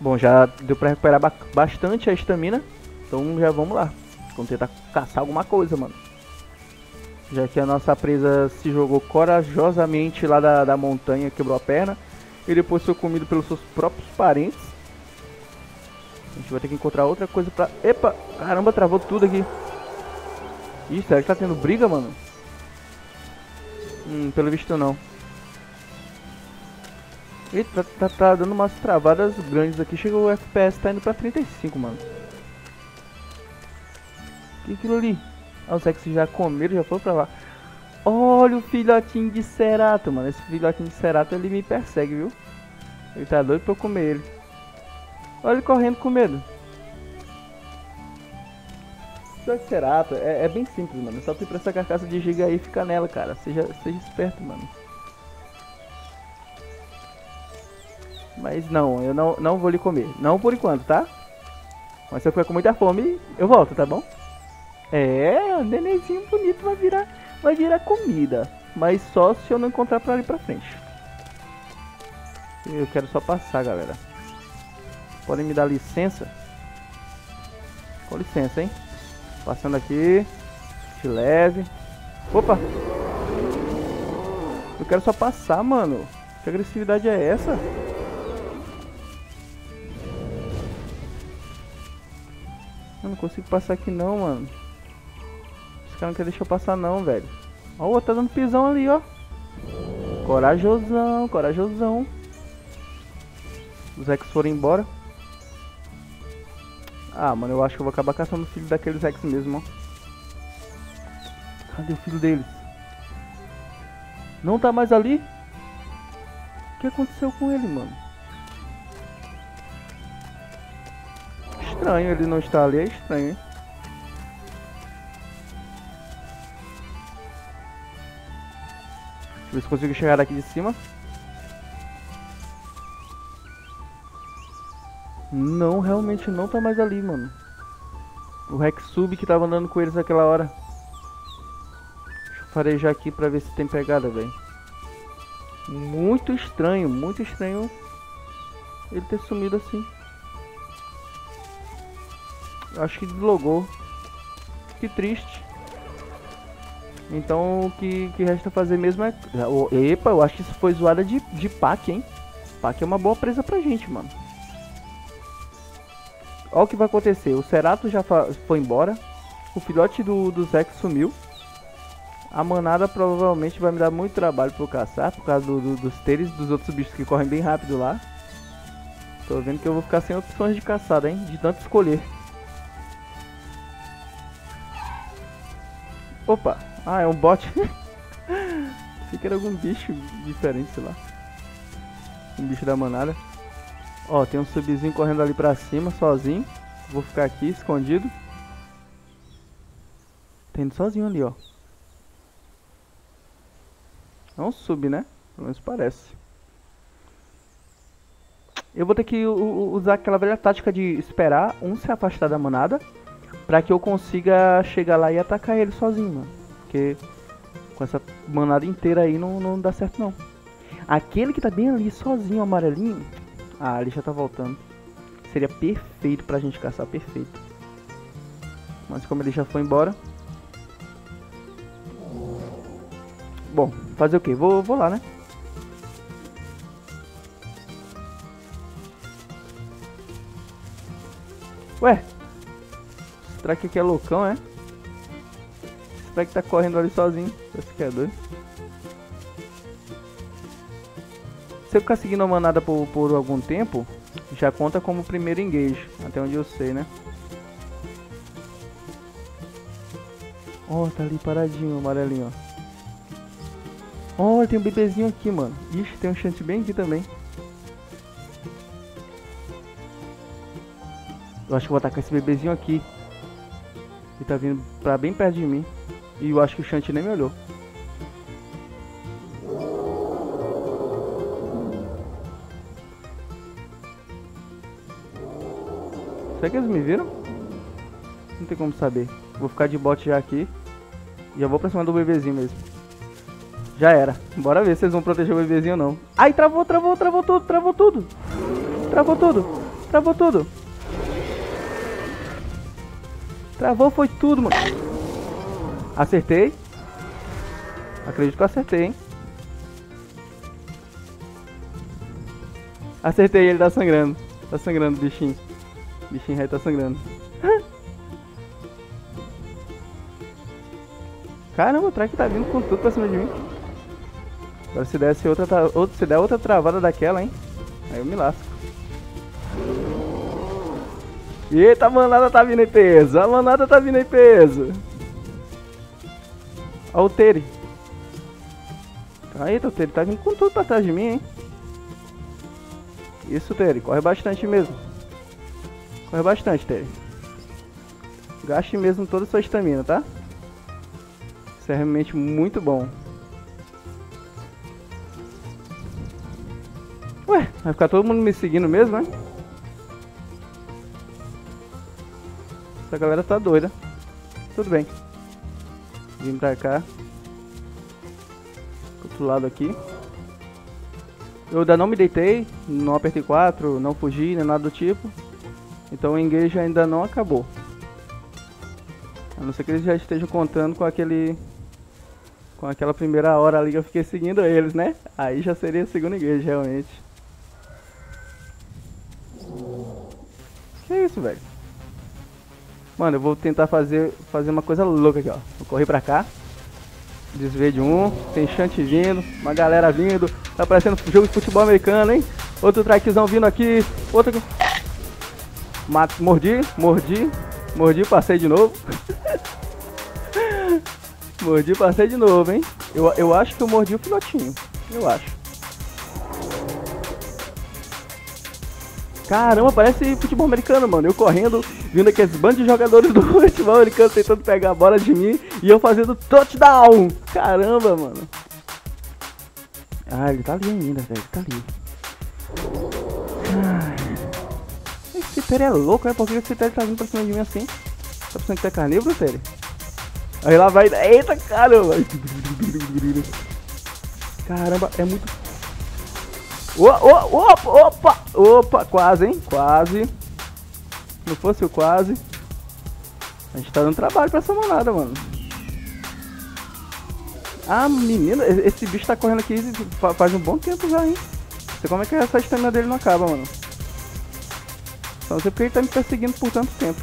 Bom, já deu pra recuperar ba bastante a estamina. Então já vamos lá. Vamos tentar caçar alguma coisa, mano. Já que a nossa presa se jogou corajosamente lá da, da montanha, quebrou a perna. E depois foi comido pelos seus próprios parentes. A gente vai ter que encontrar outra coisa pra... Epa! Caramba, travou tudo aqui. Ih, será que tá tendo briga, mano? Hum, pelo visto não. Eita, tá, tá, tá dando umas travadas grandes aqui. Chegou o FPS, tá indo pra 35, mano. Que aquilo ali? Ah, os Rex já comeram, já foram pra lá. Olha o filhotinho de Cerato, mano. Esse filhotinho de Cerato, ele me persegue, viu? Ele tá doido pra eu comer ele. Olha ele correndo com medo. Só que Cerato é, é, bem simples, mano. Só tu ir pra essa carcaça de giga aí e ficar nela, cara. Seja, seja esperto, mano. Mas não, eu não, não vou lhe comer. Não por enquanto, tá? Mas se eu ficar com muita fome, eu volto, tá bom? É, o nenenzinho bonito vai virar, vai virar comida. Mas só se eu não encontrar pra ali pra frente. Eu quero só passar, galera. Podem me dar licença? Com licença, hein? Passando aqui. De leve. Opa! Eu quero só passar, mano. Que agressividade é essa? Eu não consigo passar aqui não, mano. Esse cara não quer deixar eu passar não, velho. Ó, o outro tá dando pisão ali, ó. Corajosão, corajosão. Os Rex foram embora. Ah, mano, eu acho que eu vou acabar caçando o filho daqueles Rex mesmo, ó. Cadê o filho deles? Não tá mais ali? O que aconteceu com ele, mano? Estranho ele não estar ali, é estranho? Deixa eu ver se consigo chegar daqui de cima. Não, realmente não tá mais ali, mano. O Rex Sub que tava andando com eles naquela hora. Deixa eu farejar aqui pra ver se tem pegada, velho. Muito estranho, muito estranho ele ter sumido assim. Acho que deslogou. Que triste. Então o que, que resta fazer mesmo é... Epa, eu acho que isso foi zoada de, de pack, hein? Pack é uma boa presa pra gente, mano. Olha o que vai acontecer. O Cerato já foi embora. O filhote do, do Zex sumiu. A manada provavelmente vai me dar muito trabalho eu caçar. Por causa do, do, dos teres dos outros bichos que correm bem rápido lá. Tô vendo que eu vou ficar sem opções de caçada, hein? De tanto escolher. Opa! Ah, é um bot. Achei que era algum bicho diferente, sei lá. Um bicho da manada. Ó, tem um subzinho correndo ali pra cima, sozinho. Vou ficar aqui, escondido. Tem sozinho ali, ó. É um sub, né? Pelo menos parece. Eu vou ter que usar aquela velha tática de esperar um se afastar da manada Pra que eu consiga chegar lá e atacar ele sozinho, mano. Porque com essa manada inteira aí não, não dá certo não. Aquele que tá bem ali sozinho, amarelinho. Ah, ele já tá voltando. Seria perfeito pra gente caçar, perfeito. Mas como ele já foi embora. Bom, fazer o que? Vou, vou lá, né? Ué, Será que aqui é loucão, é? Será que tá correndo ali sozinho? Esse que é doido. Se eu ficar seguindo a manada por, por algum tempo, já conta como primeiro engage, até onde eu sei, né? Ó, oh, tá ali paradinho, amarelinho, ó. Ó, oh, tem um bebezinho aqui, mano. Ixi, tem um chante bem aqui também. Eu acho que vou atacar esse bebezinho aqui. Tá vindo pra bem perto de mim. E eu acho que o Shanti nem me olhou. Será que eles me viram? Não tem como saber. Vou ficar de bot já aqui. Já vou pra cima do bebezinho mesmo. Já era. Bora ver se eles vão proteger o bebezinho ou não. Ai, travou, travou, travou tudo, travou tudo. Travou tudo. Travou tudo. Travou foi tudo, mano. Acertei. Acredito que eu acertei, hein? Acertei, ele tá sangrando. Tá sangrando, bichinho. Bichinho rei tá sangrando. Caramba, o track tá vindo com tudo pra cima de mim. Agora se desse outra, outra, se der outra travada daquela, hein? Aí eu me lasco. Eita, a manada tá vindo em peso. A manada tá vindo em peso. Olha o Tere. Eita, o Tere tá vindo com tudo pra trás de mim, hein? Isso, Tere. Corre bastante mesmo. Corre bastante, Tere. Gaste mesmo toda a sua estamina, tá? Isso é realmente muito bom. Ué, vai ficar todo mundo me seguindo mesmo, né? Essa galera tá doida. Tudo bem. Vim pra cá. Outro lado aqui. Eu ainda não me deitei, não apertei 4, não fugi, nem nada do tipo. Então o engage ainda não acabou. A não ser que eles já estejam contando com aquele... Com aquela primeira hora ali que eu fiquei seguindo eles, né? Aí já seria o segundo engage, realmente. Que isso, velho? Mano, eu vou tentar fazer, fazer uma coisa louca aqui, ó. Vou correr pra cá. Desviei de um. Tem chante vindo. Uma galera vindo. Tá parecendo jogo de futebol americano, hein? Outro traquezão vindo aqui. Outro. Mato, mordi, mordi. Mordi, passei de novo. mordi, passei de novo, hein? Eu, eu acho que eu mordi o pilotinho. Eu acho. Caramba, parece futebol americano, mano. Eu correndo, vindo aqueles bandos de jogadores do futebol americano tentando pegar a bola de mim e eu fazendo touchdown. Caramba, mano. Ah, ele tá ali ainda, velho. Tá ali. Esse Tere é louco, é? Por que esse Tere tá vindo pra cima de mim assim? Tá pensando que é carnívoro, Tere? Aí lá vai. Eita, caramba! Caramba, é muito Opa, opa, opa, quase, hein? Quase. Não fosse o quase. A gente tá dando trabalho pra essa manada, mano. Ah, menino, esse bicho tá correndo aqui faz um bom tempo já, hein? Não sei como é que essa estamina dele não acaba, mano. Só não sei porque ele tá me perseguindo por tanto tempo.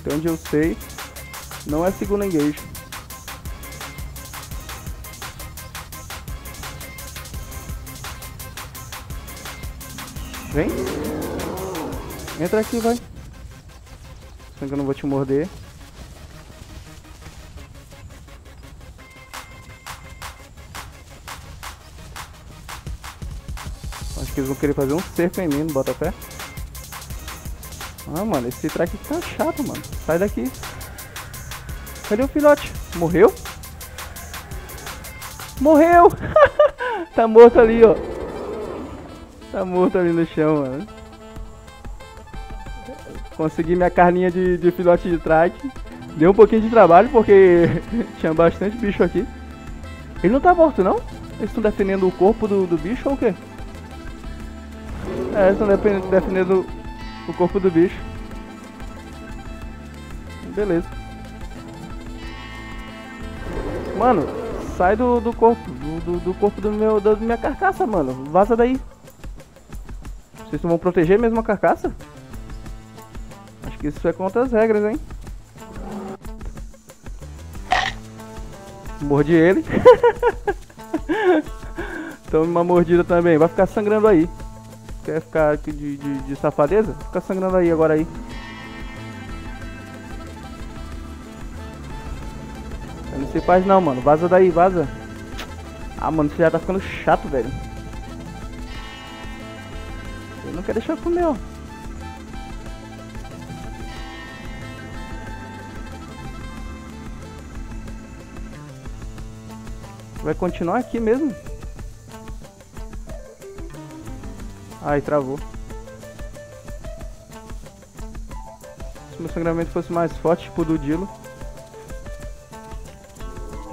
Até onde eu sei, não é segundo engage. Vem. Entra aqui, vai. Só que eu não vou te morder. Acho que eles vão querer fazer um cerco em mim no Botafé. Ah, mano, esse track tá chato, mano. Sai daqui. Cadê o filhote? Morreu? Morreu! tá morto ali, ó. Tá morto ali no chão, mano. Consegui minha carninha de, de filhote de track. Deu um pouquinho de trabalho porque tinha bastante bicho aqui. Ele não tá morto, não? Eles estão defendendo o corpo do, do bicho ou o quê? É, eles estão defendendo o corpo do bicho. Beleza. Mano, sai do, do corpo, do, do, corpo do meu, da minha carcaça, mano. Vaza daí. Vocês vão proteger mesmo a carcaça? Acho que isso é contra as regras, hein? Mordi ele. Tome uma mordida também. Vai ficar sangrando aí. Quer ficar de, de, de safadeza? Fica sangrando aí agora aí. Não se faz não, mano. Vaza daí, vaza. Ah, mano, você já tá ficando chato, velho. Não quer deixar eu comer, ó. Vai continuar aqui mesmo? Ai, travou. Se meu sangramento fosse mais forte, tipo do Dilo.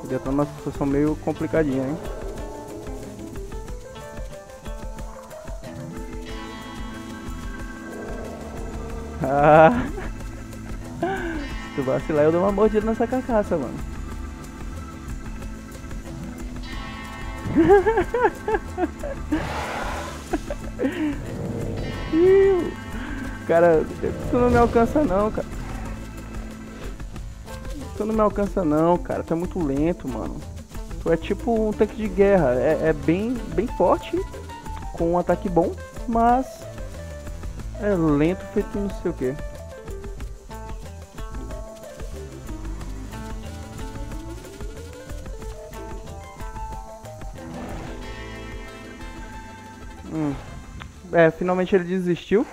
Podia estar numa situação meio complicadinha, hein? Ah. Se vacilar, eu dou uma mordida nessa carcaça, mano. cara, tu não me alcança não, cara. Tu não me alcança não, cara. Tu é muito lento, mano. Tu é tipo um tanque de guerra. É, é bem, bem forte, com um ataque bom, mas é lento feito não sei o que. Hum. É, finalmente ele desistiu.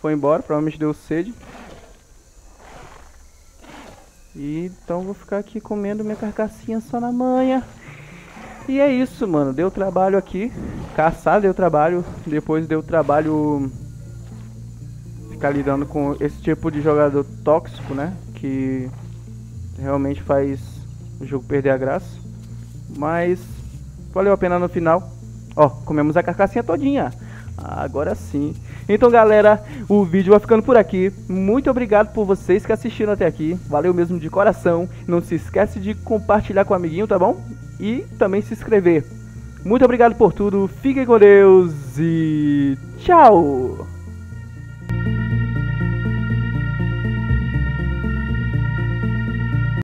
Foi embora, provavelmente deu sede. E então vou ficar aqui comendo minha carcassinha só na manhã. E é isso, mano. Deu trabalho aqui. Caçar deu trabalho. Depois deu trabalho ficar lidando com esse tipo de jogador tóxico, né? Que realmente faz o jogo perder a graça. Mas valeu a pena no final. Ó, comemos a carcassinha todinha. Agora sim. Então, galera, o vídeo vai ficando por aqui. Muito obrigado por vocês que assistiram até aqui. Valeu mesmo de coração. Não se esquece de compartilhar com o amiguinho, tá bom? E também se inscrever. Muito obrigado por tudo. Fiquem com Deus e tchau!